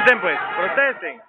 Protesten pues, protesten.